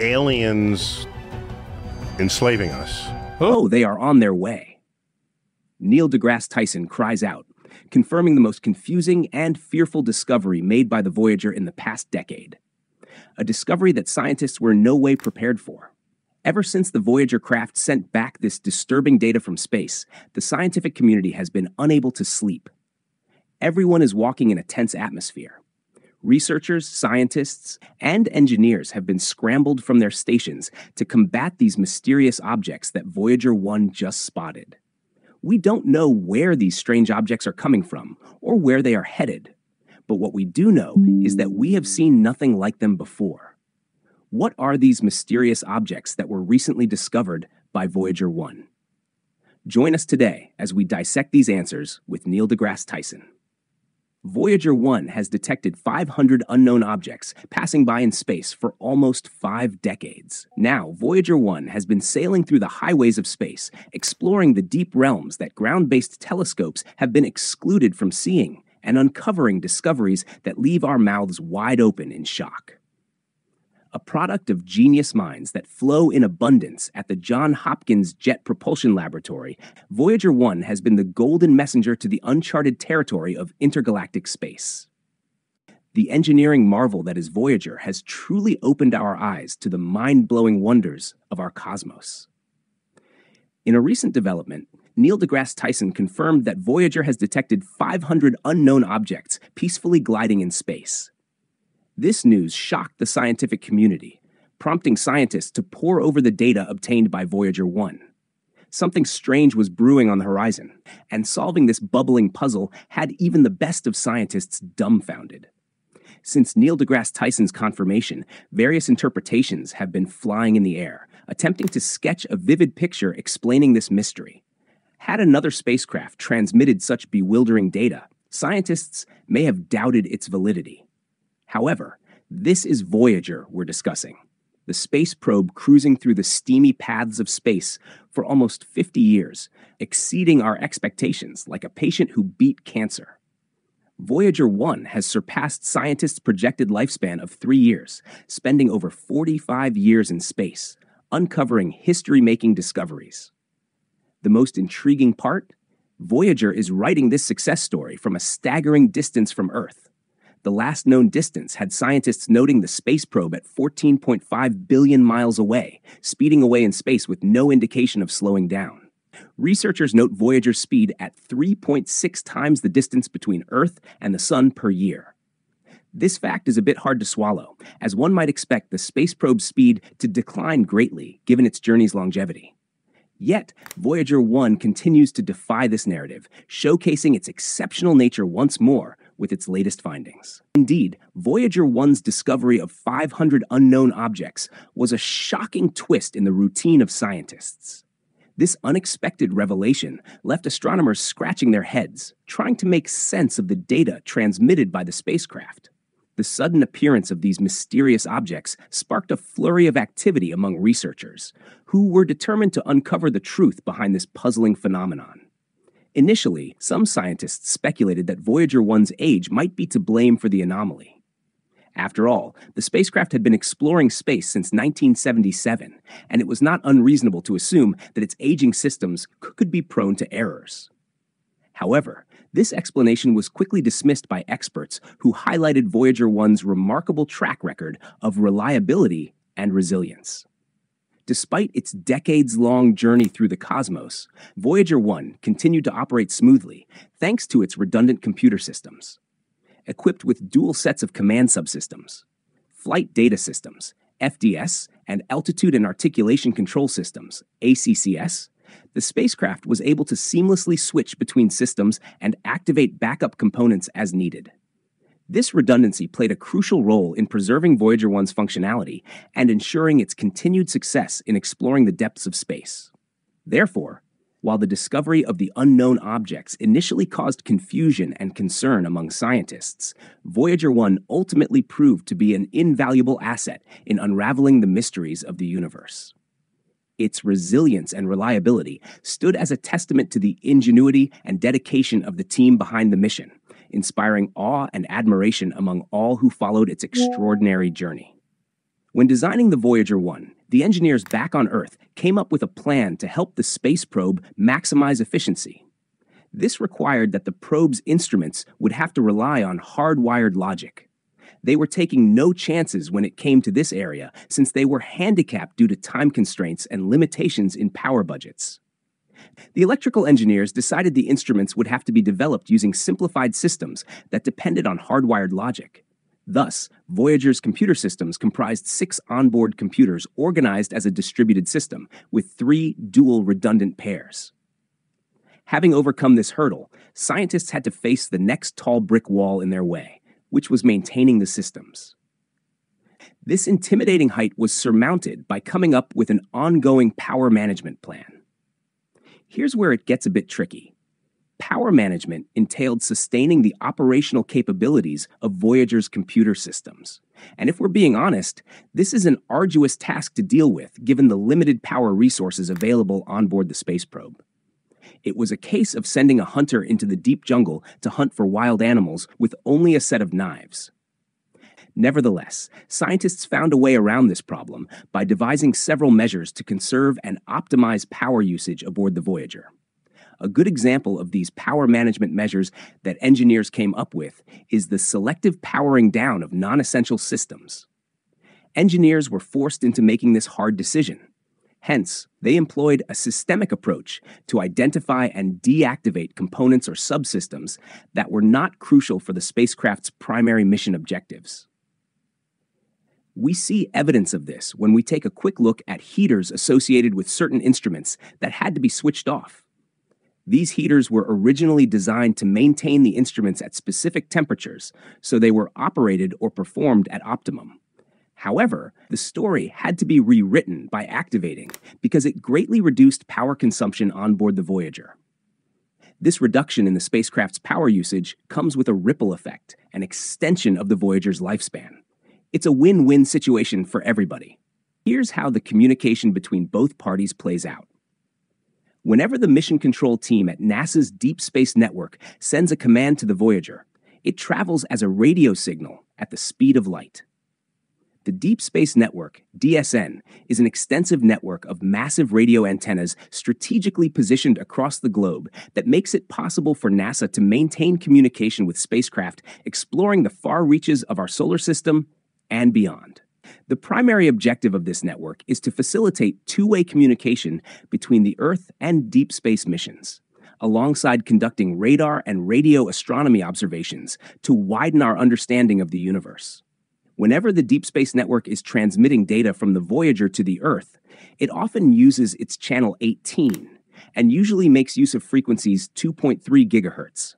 aliens enslaving us. Oh, they are on their way. Neil deGrasse Tyson cries out, confirming the most confusing and fearful discovery made by the Voyager in the past decade. A discovery that scientists were in no way prepared for. Ever since the Voyager craft sent back this disturbing data from space, the scientific community has been unable to sleep. Everyone is walking in a tense atmosphere. Researchers, scientists, and engineers have been scrambled from their stations to combat these mysterious objects that Voyager 1 just spotted. We don't know where these strange objects are coming from or where they are headed, but what we do know is that we have seen nothing like them before. What are these mysterious objects that were recently discovered by Voyager 1? Join us today as we dissect these answers with Neil deGrasse Tyson. Voyager 1 has detected 500 unknown objects passing by in space for almost five decades. Now, Voyager 1 has been sailing through the highways of space, exploring the deep realms that ground based telescopes have been excluded from seeing, and uncovering discoveries that leave our mouths wide open in shock a product of genius minds that flow in abundance at the John Hopkins Jet Propulsion Laboratory, Voyager 1 has been the golden messenger to the uncharted territory of intergalactic space. The engineering marvel that is Voyager has truly opened our eyes to the mind blowing wonders of our cosmos. In a recent development, Neil deGrasse Tyson confirmed that Voyager has detected 500 unknown objects peacefully gliding in space. This news shocked the scientific community, prompting scientists to pore over the data obtained by Voyager 1. Something strange was brewing on the horizon, and solving this bubbling puzzle had even the best of scientists dumbfounded. Since Neil deGrasse Tyson's confirmation, various interpretations have been flying in the air, attempting to sketch a vivid picture explaining this mystery. Had another spacecraft transmitted such bewildering data, scientists may have doubted its validity. However, this is Voyager we're discussing, the space probe cruising through the steamy paths of space for almost 50 years, exceeding our expectations like a patient who beat cancer. Voyager 1 has surpassed scientists' projected lifespan of three years, spending over 45 years in space, uncovering history making discoveries. The most intriguing part? Voyager is writing this success story from a staggering distance from Earth the last known distance had scientists noting the space probe at 14.5 billion miles away, speeding away in space with no indication of slowing down. Researchers note Voyager's speed at 3.6 times the distance between Earth and the Sun per year. This fact is a bit hard to swallow, as one might expect the space probe's speed to decline greatly given its journey's longevity. Yet, Voyager 1 continues to defy this narrative, showcasing its exceptional nature once more with its latest findings. Indeed, Voyager 1's discovery of 500 unknown objects was a shocking twist in the routine of scientists. This unexpected revelation left astronomers scratching their heads, trying to make sense of the data transmitted by the spacecraft. The sudden appearance of these mysterious objects sparked a flurry of activity among researchers, who were determined to uncover the truth behind this puzzling phenomenon. Initially, some scientists speculated that Voyager 1's age might be to blame for the anomaly. After all, the spacecraft had been exploring space since 1977, and it was not unreasonable to assume that its aging systems could be prone to errors. However, this explanation was quickly dismissed by experts who highlighted Voyager 1's remarkable track record of reliability and resilience. Despite its decades long journey through the cosmos, Voyager 1 continued to operate smoothly thanks to its redundant computer systems. Equipped with dual sets of command subsystems, flight data systems, FDS, and altitude and articulation control systems, ACCS, the spacecraft was able to seamlessly switch between systems and activate backup components as needed. This redundancy played a crucial role in preserving Voyager 1's functionality and ensuring its continued success in exploring the depths of space. Therefore, while the discovery of the unknown objects initially caused confusion and concern among scientists, Voyager 1 ultimately proved to be an invaluable asset in unraveling the mysteries of the universe. Its resilience and reliability stood as a testament to the ingenuity and dedication of the team behind the mission inspiring awe and admiration among all who followed its extraordinary journey. When designing the Voyager 1, the engineers back on Earth came up with a plan to help the space probe maximize efficiency. This required that the probe's instruments would have to rely on hardwired logic. They were taking no chances when it came to this area since they were handicapped due to time constraints and limitations in power budgets. The electrical engineers decided the instruments would have to be developed using simplified systems that depended on hardwired logic. Thus, Voyager's computer systems comprised six onboard computers organized as a distributed system with three dual redundant pairs. Having overcome this hurdle, scientists had to face the next tall brick wall in their way, which was maintaining the systems. This intimidating height was surmounted by coming up with an ongoing power management plan. Here's where it gets a bit tricky. Power management entailed sustaining the operational capabilities of Voyager's computer systems. And if we're being honest, this is an arduous task to deal with given the limited power resources available on board the space probe. It was a case of sending a hunter into the deep jungle to hunt for wild animals with only a set of knives. Nevertheless, scientists found a way around this problem by devising several measures to conserve and optimize power usage aboard the Voyager. A good example of these power management measures that engineers came up with is the selective powering down of non essential systems. Engineers were forced into making this hard decision. Hence, they employed a systemic approach to identify and deactivate components or subsystems that were not crucial for the spacecraft's primary mission objectives. We see evidence of this when we take a quick look at heaters associated with certain instruments that had to be switched off. These heaters were originally designed to maintain the instruments at specific temperatures, so they were operated or performed at optimum. However, the story had to be rewritten by activating because it greatly reduced power consumption on board the Voyager. This reduction in the spacecraft's power usage comes with a ripple effect, an extension of the Voyager's lifespan. It's a win win situation for everybody. Here's how the communication between both parties plays out. Whenever the mission control team at NASA's Deep Space Network sends a command to the Voyager, it travels as a radio signal at the speed of light. The Deep Space Network, DSN, is an extensive network of massive radio antennas strategically positioned across the globe that makes it possible for NASA to maintain communication with spacecraft exploring the far reaches of our solar system and beyond. The primary objective of this network is to facilitate two way communication between the Earth and deep space missions, alongside conducting radar and radio astronomy observations to widen our understanding of the universe. Whenever the Deep Space Network is transmitting data from the Voyager to the Earth, it often uses its channel 18 and usually makes use of frequencies 2.3 gigahertz.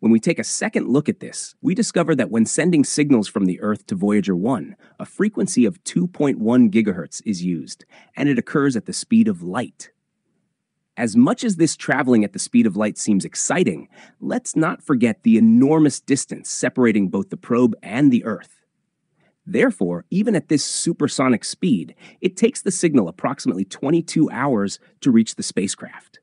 When we take a second look at this, we discover that when sending signals from the Earth to Voyager 1, a frequency of 2.1 gigahertz is used, and it occurs at the speed of light. As much as this traveling at the speed of light seems exciting, let's not forget the enormous distance separating both the probe and the Earth. Therefore, even at this supersonic speed, it takes the signal approximately 22 hours to reach the spacecraft.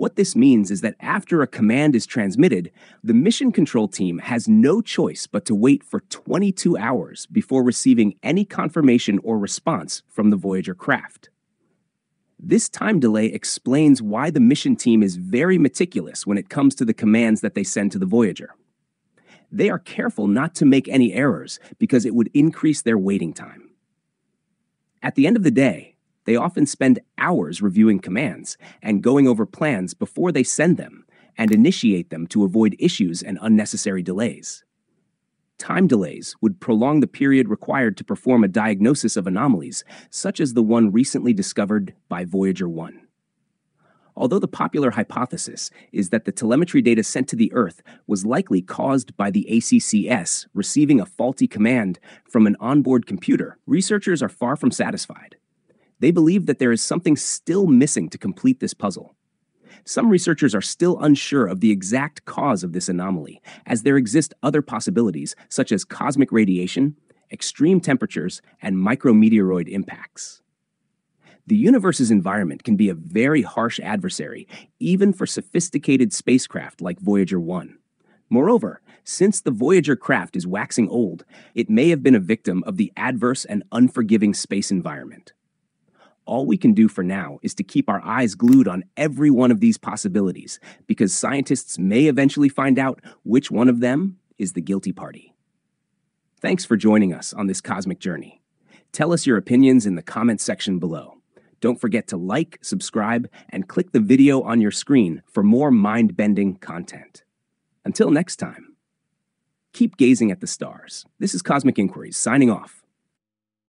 What this means is that after a command is transmitted, the mission control team has no choice but to wait for 22 hours before receiving any confirmation or response from the Voyager craft. This time delay explains why the mission team is very meticulous when it comes to the commands that they send to the Voyager. They are careful not to make any errors because it would increase their waiting time. At the end of the day, they often spend hours reviewing commands and going over plans before they send them and initiate them to avoid issues and unnecessary delays. Time delays would prolong the period required to perform a diagnosis of anomalies, such as the one recently discovered by Voyager 1. Although the popular hypothesis is that the telemetry data sent to the Earth was likely caused by the ACCS receiving a faulty command from an onboard computer, researchers are far from satisfied. They believe that there is something still missing to complete this puzzle. Some researchers are still unsure of the exact cause of this anomaly, as there exist other possibilities such as cosmic radiation, extreme temperatures, and micrometeoroid impacts. The universe's environment can be a very harsh adversary, even for sophisticated spacecraft like Voyager 1. Moreover, since the Voyager craft is waxing old, it may have been a victim of the adverse and unforgiving space environment. All we can do for now is to keep our eyes glued on every one of these possibilities, because scientists may eventually find out which one of them is the guilty party. Thanks for joining us on this cosmic journey. Tell us your opinions in the comments section below. Don't forget to like, subscribe, and click the video on your screen for more mind bending content. Until next time, keep gazing at the stars. This is Cosmic Inquiries signing off.